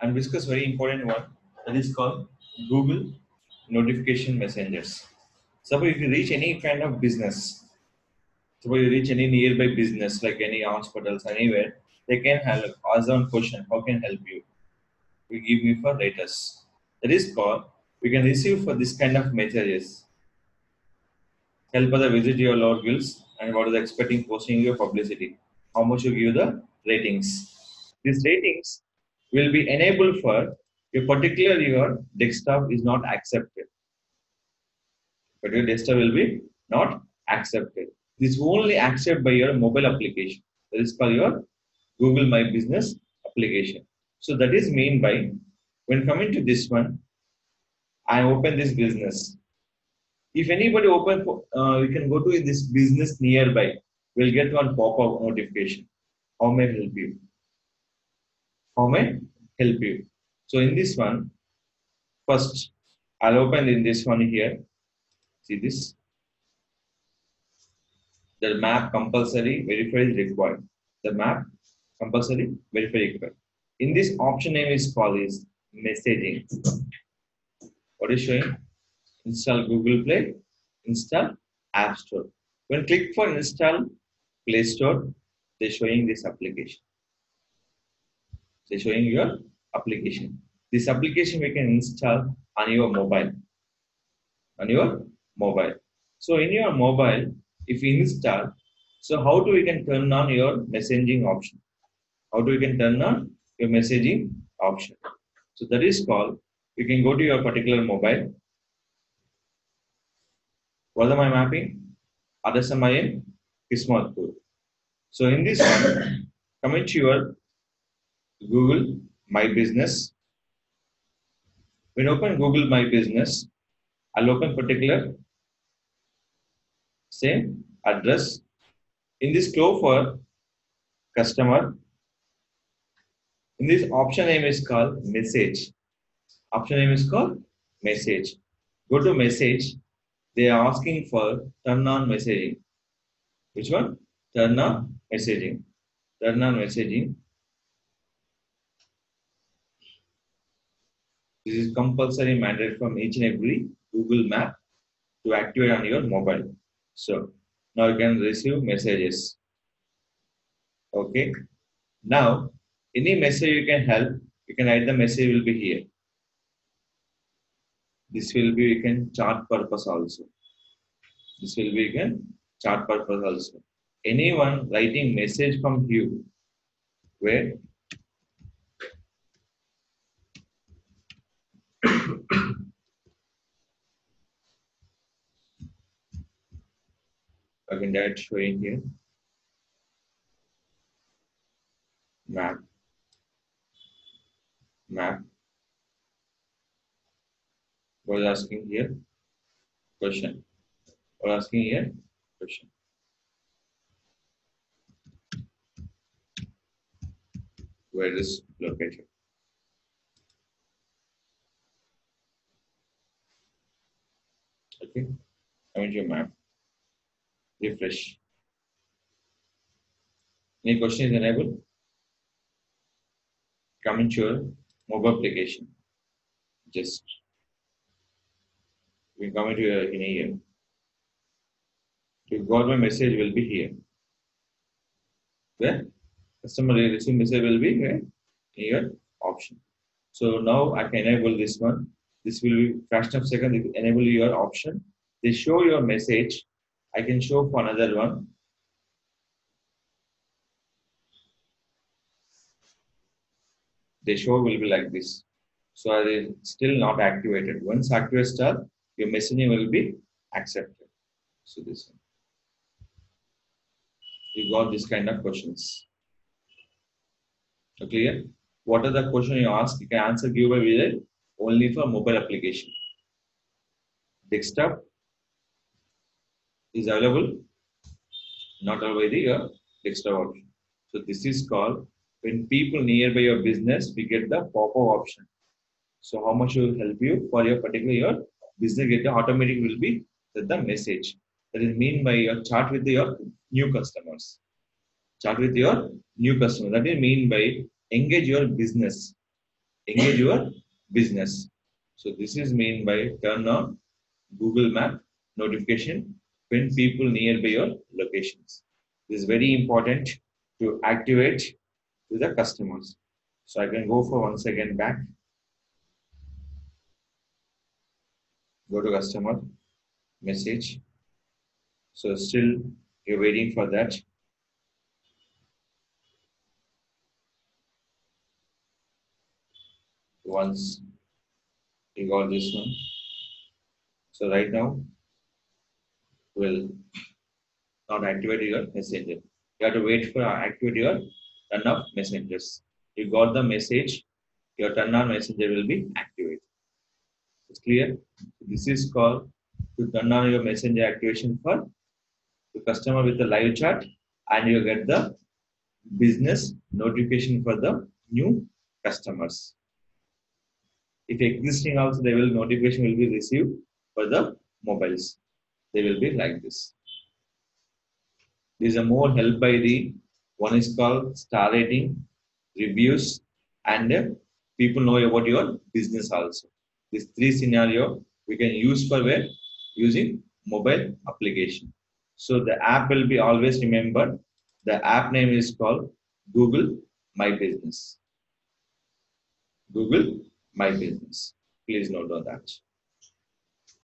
and discuss very important one that is called Google notification messengers. Suppose if you reach any kind of business, suppose you reach any nearby business like any hospitals, anywhere, they can help ask one question, how can I help you? We give me for letters. That is called we can receive for this kind of messages. Help us visit your Lord Gills and what is expecting posting your publicity. How much you give the ratings. These ratings will be enabled for a particular your desktop is not accepted. But your desktop will be not accepted. This only accepted by your mobile application. That is called your Google My Business application. So that is mean by when coming to this one, I open this business. If anybody open, uh, you can go to this business nearby. We'll get one pop-up notification. How may I help you? How may help you? So in this one, first I'll open in this one here. See this. The map compulsory verify is required. The map compulsory verify required. In this option name is called is messaging. What is showing? Install Google Play, install App Store. When click for install Play Store, they're showing this application. They're showing your application. This application we can install on your mobile. On your mobile. So in your mobile, if you install, so how do we can turn on your messaging option? How do we can turn on your messaging option? So that is called, you can go to your particular mobile. What am I mapping? Adasamayam Kismatpur. So in this one, come into your Google My Business. When open Google My Business, I'll open particular same address. In this flow for customer, in this option name is called message. Option name is called message. Go to message. They are asking for turn on messaging. Which one? Turn on messaging. Turn on messaging. This is compulsory mandate from each and every Google Map to activate on your mobile. So now you can receive messages. Okay. Now any message you can help, you can write the message will be here. This will be you can chart purpose also. This will be again chart purpose also. Anyone writing message from you where again that showing here. Map. Map. Was asking here? Question. Was asking here? Question. Where is located? Okay. Come into your map refresh any question is enabled? Come into your mobile application. Just we come into your in here your government message will be here. Where? Customer receive message will be here in your option. So now i can enable this one. This will be fraction of second. Enable your option. They show your message i can show for another one the show will be like this. So it is still not activated. Once activated start, your messaging will be accepted. So this one. You got this kind of questions. Clear? What are the question you ask? You can answer give by video only for mobile application. Desktop is available, not available the uh, desktop option. So this is called when people nearby your business, we get the pop-up option. So how much will help you for your particular your business get the automatic will be the message. That is mean by your chat with your new customers. Chat with your new customers. That is mean by engage your business. engage your business. So this is mean by turn on Google Map notification when people nearby your locations. This is very important to activate to the customers. So I can go for one second back. Go to customer message. So still you're waiting for that. Once you got this one. So right now will not activate your messenger. You have to wait for activate your turn off messengers. You got the message, your turn on messenger will be activated. It's clear? This is called to turn on your messenger activation for the customer with the live chat and you get the business notification for the new customers. If existing also, they will notification will be received for the mobiles. They will be like this. These are more help by the one is called star rating, reviews, and uh, people know about your business also. These three scenario we can use for where using mobile application. So the app will be always remembered. The app name is called Google My Business. Google My Business. Please note on that.